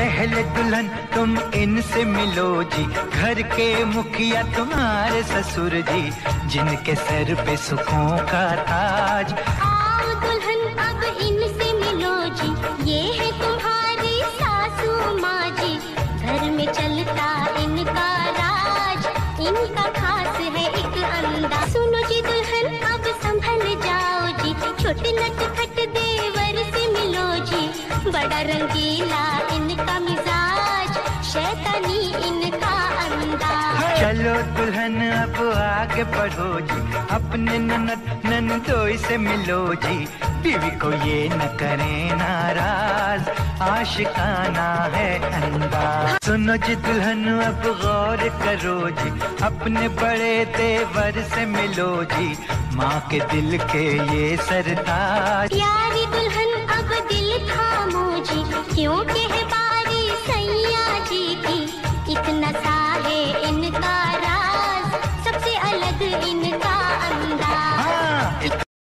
पहले दुल्हन, तुम इनसे मिलो जी। घर के मुखिया तुम्हारे ससुर जी, जिनके सर पे सुखों का ताज। आओ दुल्हन, अब माँ चलता इनका जी दुल्हन, अब संभल जाओ जी। छोटे देवर से मिलो जी। बड़ा रंगीला इनका इनका अंदाज। चलो दुल्हन अब आगे बढ़ो जी। अपने ननद ननदोई से मिलो जी। बीवी को ये न करें नाराज़। आशिकाना है अंदाज। सुनो जी दुल्हन अब गौर करो जी। अपने बड़े देवर से मिलो जी। माँ के दिल के ये सरताज। प्यारी दुल्हन अब दिल थामो जी। क्योंकि